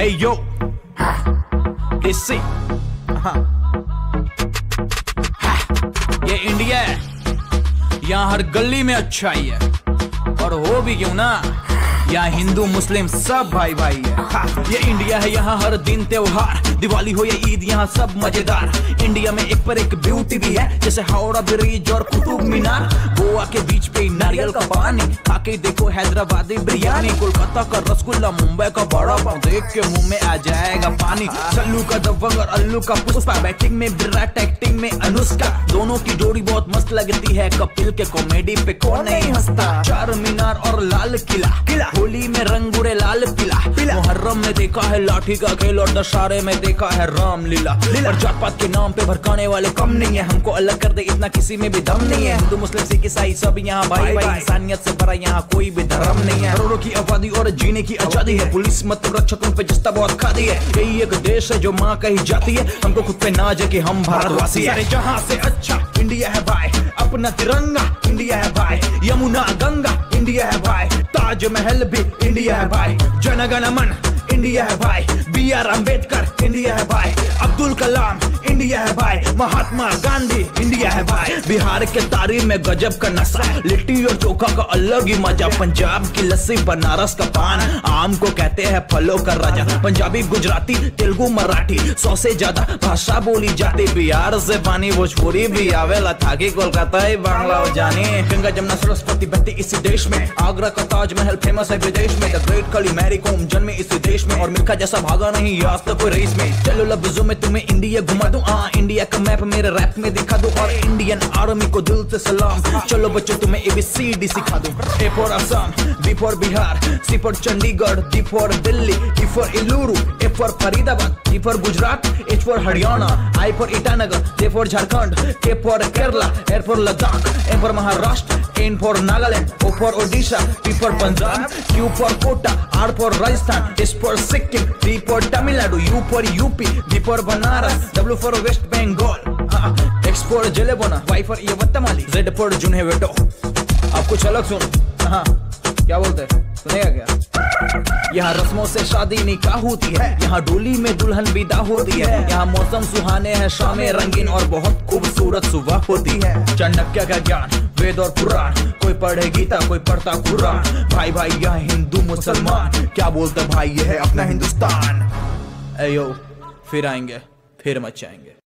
Hey yo, देसी हाँ। ये इंडिया है। यहाँ हर गली में अच्छाई है। और हो भी क्यों ना? यहाँ हिंदू मुस्लिम सब भाई भाई है। हाँ, ये इंडिया है यहाँ हर दिन त्योहार। दिवाली हो या ईद यहाँ सब मज़ेदार। इंडिया में एक पर एक ब्यूटी भी है जैसे हावड़ा ब्रिज और कुतुब मीनार। गोवा के बीच पे नारियल का पानी खाके देखो हैदराबादी बिरयानी। कोलकाता का रसगुल्ला मुंबई का बड़ा पाव देख के मुँह में आ जाएगा पानी। चल्लू का दबंग और अल्लू का पुष्पा बैटिंग में विराट एक्टिंग में अनुष्का। दोनों की जोड़ी बहुत मस्त लगती है कपिल के कॉमेडी पे कौन नहीं हंसता? चार मीनार और लाल किला। किला। होली में रंग उड़े लाल पीला। पीला। मुहर्रम में देखा है लाठी का खेल और दशहरे में देखा है राम लीला। लीला जात पात के नाम पे भड़काने वाले कम नहीं है। हमको अलग कर दे इतना किसी में भी दम नहीं है। हिंदू मुस्लिम सिख ईसाई सब यहाँ भाई भाई इंसानियत से भरा यहाँ कोई भी धर्म नहीं है। करोड़ों की आबादी और जीने की आज़ादी है। पुलिस मतलब रक्षकों पे जिस्ता बहुत खादी है। यही एक देश है जो माँ कही जाती है। हमको खुद पे नाज है कि हम भारतवासी है। जहाँ से अच्छा इंडिया है भाई। अपना तिरंगा इंडिया है भाई। यमुना गंगा इंडिया है भाई। ताजमहल भी इंडिया है भाई। जनगण मन इंडिया है भाई बी आर अंबेडकर इंडिया है भाई अब्दुल कलाम इंडिया है भाई महात्मा गांधी इंडिया है भाई बिहार के तारीफ़ में गजब का नशा लिट्टी और चोखा का अलग ही मज़ा पंजाब की लस्सी बनारस का पान आम को कहते हैं फलों का राजा पंजाबी गुजराती तेलुगु मराठी सौ से ज़्यादा भाषा बोली जाती बिहार से पानी भोजपुरी भी आवेला था कोलकाता ही बांग्ला जानी गंगा जमुना सरस्वती बहती इसी देश में। आगरा का ताजमहल फ़ेमस है विदेश में। द ग्रेट कली मैरी कॉम जन्मे इसी देश में। और मिल्खा जैसा भागा नहीं, आज तक कोई रेस में। चलो लफ्जों में तुम्हें इंडिया घुमा दूँ। आ इंडिया का मैप मेरे रैप में दिखा दूँ और इंडियन आर्मी को दिल से सलाम। चलो बच्चों, तुम्हें एबीसीडी सिखा दूँ। A for Assam B for Bihar C for Chandigarh D for Delhi E for Eluru A for Faridabad E for Gujarat H for Haryana I for Itanagar J for Jharkhand K for Kerala R for Ladakh A for Maharashtra N for Nagaland O for Odisha P for Punjab Q for Kota R for Rajasthan S for Sikkim T for Tamil Nadu U for UP B for Banaras W for West Bengal X for जलेबोना Y for यवतमाली Z for जुन्हे आप कुछ अलग सुन। हाँ। क्या बोलते हैं? सुनेगा क्या? यहाँ रस्मों से शादी निकाह होती है। यहाँ डोली में दुल्हन विदा होती है। यहाँ मौसम सुहाने हैं, शामें रंगीन और बहुत खूबसूरत सुबह होती है। चाणक्य का ज्ञान, वेद और पुराण, कोई पढ़े गीता, कोई पढ़ता कुरान। भाई भाई, यहाँ हिंदू मुसलमान, क्या बोलते भाई ये है अपना हिंदुस्तान। अयो, फिर आएँगे, फिर मचाएँगे।